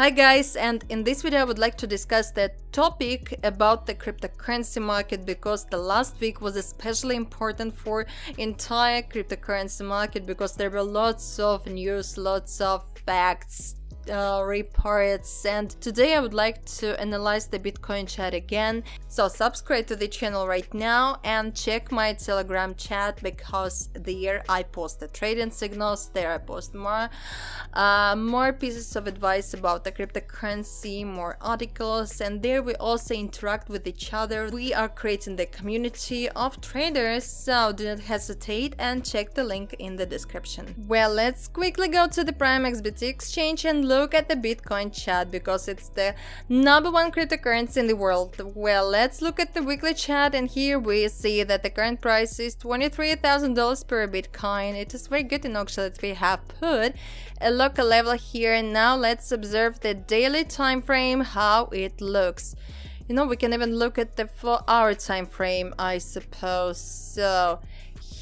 Hi guys, and in this video I would like to discuss the topic about the cryptocurrency market because the last week was especially important for entire cryptocurrency market because there were lots of news, lots of facts, uh, reports and today I would like to analyze the Bitcoin chat again. So subscribe to the channel right now and check my telegram chat because there I post the trading signals, there I post more, uh, more pieces of advice about the cryptocurrency, more articles and there we also interact with each other. We are creating the community of traders so do not hesitate and check the link in the description. Well let's quickly go to the Prime XBT exchange and look at the Bitcoin chat because it's the number one cryptocurrency in the world. Well, let's look at the weekly chat and here we see that the current price is $23,000 per Bitcoin. It is very good to know actually that we have put a local level here. And now let's observe the daily time frame, how it looks. You know, we can even look at the 4 hour time frame, I suppose. So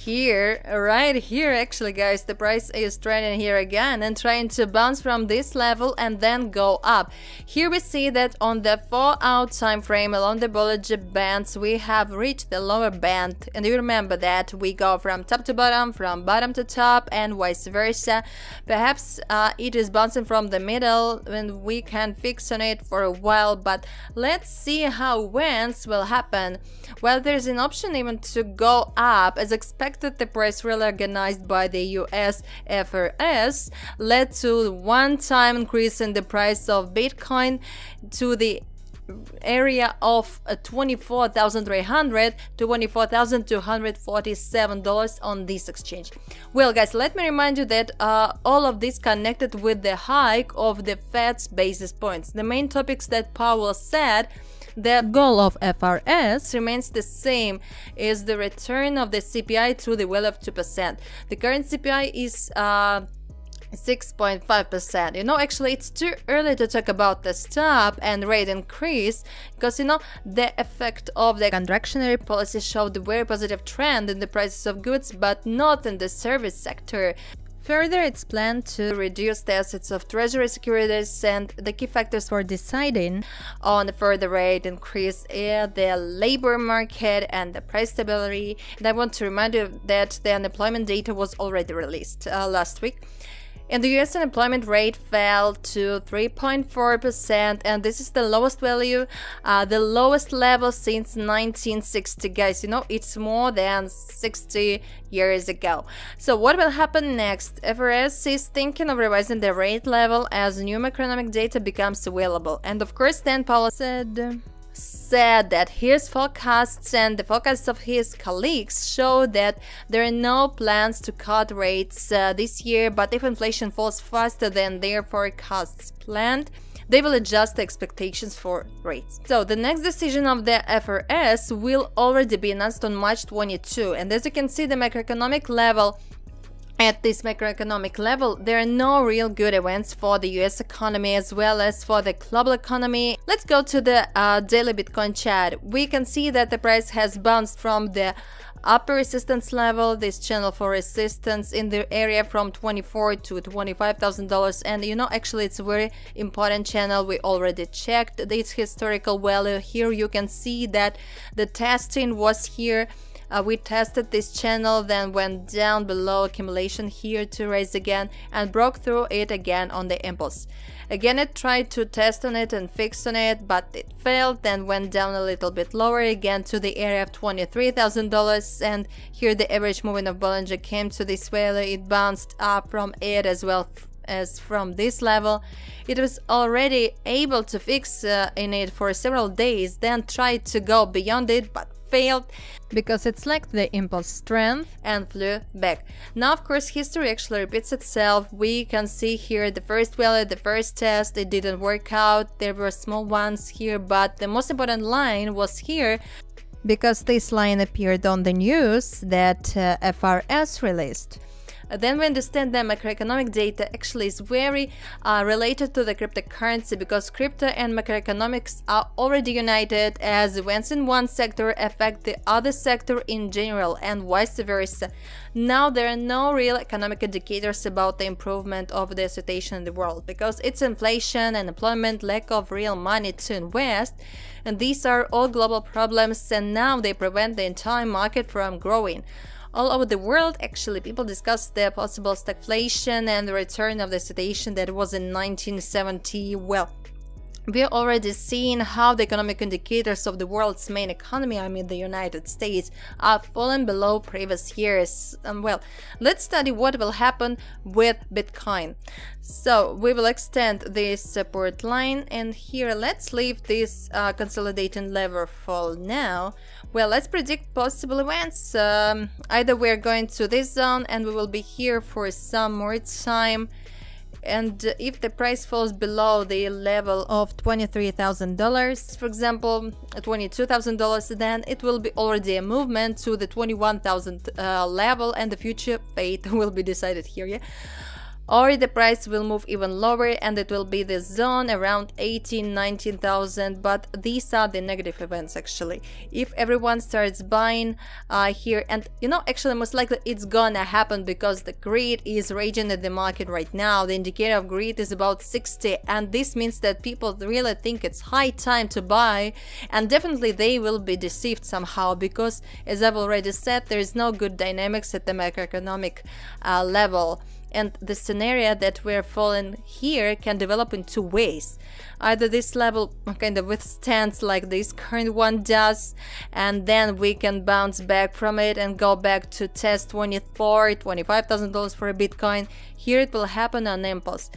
here, right here actually guys, the price is trading here again and trying to bounce from this level and then go up. Here we see that on the 4 hour time frame along the Bollinger Bands we have reached the lower band and you remember that we go from top to bottom, from bottom to top and vice versa. Perhaps uh, it is bouncing from the middle and we can fix on it for a while but let's see how wins will happen. Well there's an option even to go up as expected expected the price rally organized by the US FRS led to one-time increase in the price of Bitcoin to the area of uh, 24,300 to 24,247 dollars on this exchange. Well guys, let me remind you that uh, all of this connected with the hike of the Fed's basis points. The main topics that Powell said the goal of FRS remains the same is the return of the CPI to the well of 2%. The current CPI is uh, 6.5%. You know, actually, it's too early to talk about the stop and rate increase because, you know, the effect of the contractionary policy showed a very positive trend in the prices of goods, but not in the service sector. Further, it's planned to reduce the assets of treasury securities and the key factors for deciding on the further rate increase in the labor market and the price stability. And I want to remind you that the unemployment data was already released uh, last week and the US unemployment rate fell to 3.4%, and this is the lowest value, uh, the lowest level since 1960, guys. You know, it's more than 60 years ago. So, what will happen next? FRS is thinking of revising the rate level as new macroeconomic data becomes available, and of course, then Powell said said that his forecasts and the forecasts of his colleagues show that there are no plans to cut rates uh, this year, but if inflation falls faster than their forecasts planned, they will adjust the expectations for rates. So the next decision of the FRS will already be announced on March 22 and as you can see the macroeconomic level at this macroeconomic level, there are no real good events for the US economy as well as for the global economy. Let's go to the uh, daily Bitcoin chart. We can see that the price has bounced from the upper resistance level, this channel for resistance in the area from 24 to $25,000 and you know actually it's a very important channel we already checked its historical value here you can see that the testing was here uh, we tested this channel, then went down below accumulation here to raise again and broke through it again on the impulse. Again, it tried to test on it and fix on it, but it failed, then went down a little bit lower again to the area of $23,000 and here the average movement of Bollinger came to this value, it bounced up from it as well as from this level. It was already able to fix uh, in it for several days, then tried to go beyond it, but failed because it's lacked the impulse strength and flew back. Now, of course, history actually repeats itself. We can see here the first value, the first test, it didn't work out. There were small ones here, but the most important line was here because this line appeared on the news that uh, FRS released. Then we understand that macroeconomic data actually is very uh, related to the cryptocurrency because crypto and macroeconomics are already united as events in one sector affect the other sector in general and vice versa. Now there are no real economic indicators about the improvement of the situation in the world because it's inflation, unemployment, lack of real money to invest, and these are all global problems and now they prevent the entire market from growing. All over the world, actually, people discuss the possible stagflation and the return of the situation that was in 1970. Well, we're already seeing how the economic indicators of the world's main economy, I mean the United States, are fallen below previous years. Um, well, let's study what will happen with Bitcoin. So we will extend this support line and here let's leave this uh, consolidating lever fall now. Well, let's predict possible events. Um, either we're going to this zone and we will be here for some more time and if the price falls below the level of $23,000 for example $22,000 then it will be already a movement to the 21,000 uh, level and the future fate will be decided here yeah or the price will move even lower and it will be the zone around 18 19000 but these are the negative events actually. If everyone starts buying uh, here and you know actually most likely it's gonna happen because the greed is raging in the market right now. The indicator of greed is about 60 and this means that people really think it's high time to buy and definitely they will be deceived somehow because as I've already said there is no good dynamics at the macroeconomic uh, level and the scenario that we're falling here can develop in two ways. Either this level kind of withstands like this current one does, and then we can bounce back from it and go back to test 24, $25,000 for a Bitcoin. Here it will happen on impulse.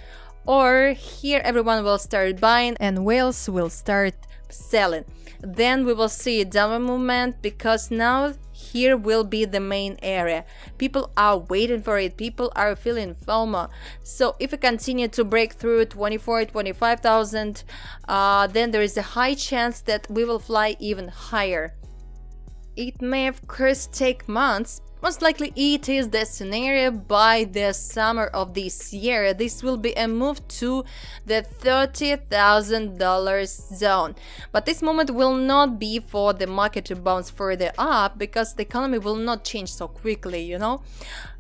Or here everyone will start buying and whales will start selling. Then we will see a downward movement because now here will be the main area. People are waiting for it. People are feeling FOMO. So if we continue to break through 24, 25,000, uh, then there is a high chance that we will fly even higher. It may of course take months, most likely it is the scenario by the summer of this year. This will be a move to the $30,000 zone. But this moment will not be for the market to bounce further up because the economy will not change so quickly, you know.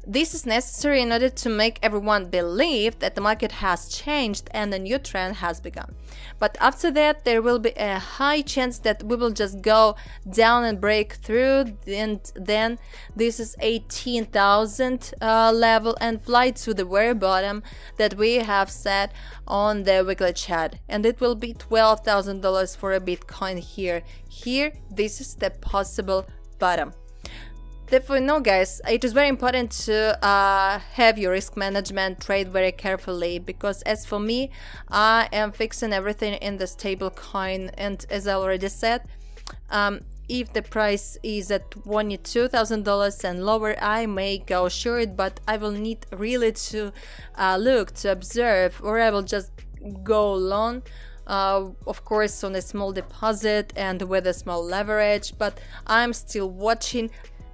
This is necessary in order to make everyone believe that the market has changed and a new trend has begun. But after that, there will be a high chance that we will just go down and break through, and then this is 18,000 uh, level and fly to the very bottom that we have set on the weekly chart, and it will be $12,000 for a Bitcoin here. Here, this is the possible bottom. Therefore, no guys, it is very important to uh, have your risk management trade very carefully because as for me, I am fixing everything in the stable coin and as I already said, um, if the price is at $22,000 and lower, I may go short, but I will need really to uh, look, to observe, or I will just go long. Uh, of course on a small deposit and with a small leverage but I'm still watching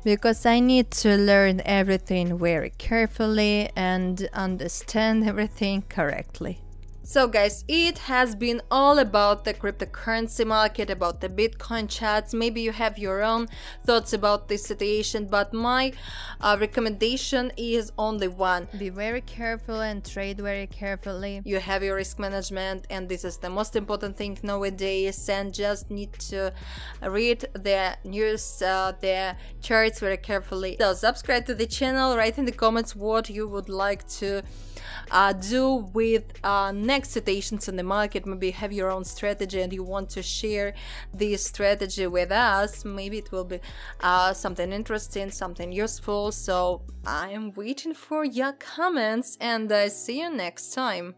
because I need to learn everything very carefully and understand everything correctly. So guys, it has been all about the cryptocurrency market, about the Bitcoin chats. Maybe you have your own thoughts about this situation, but my uh, recommendation is only one. Be very careful and trade very carefully. You have your risk management and this is the most important thing nowadays and just need to read the news, uh, the charts very carefully. So subscribe to the channel, write in the comments what you would like to uh, do with uh, next situations in the market. Maybe have your own strategy and you want to share this strategy with us. Maybe it will be uh, something interesting, something useful. So I am waiting for your comments and I see you next time.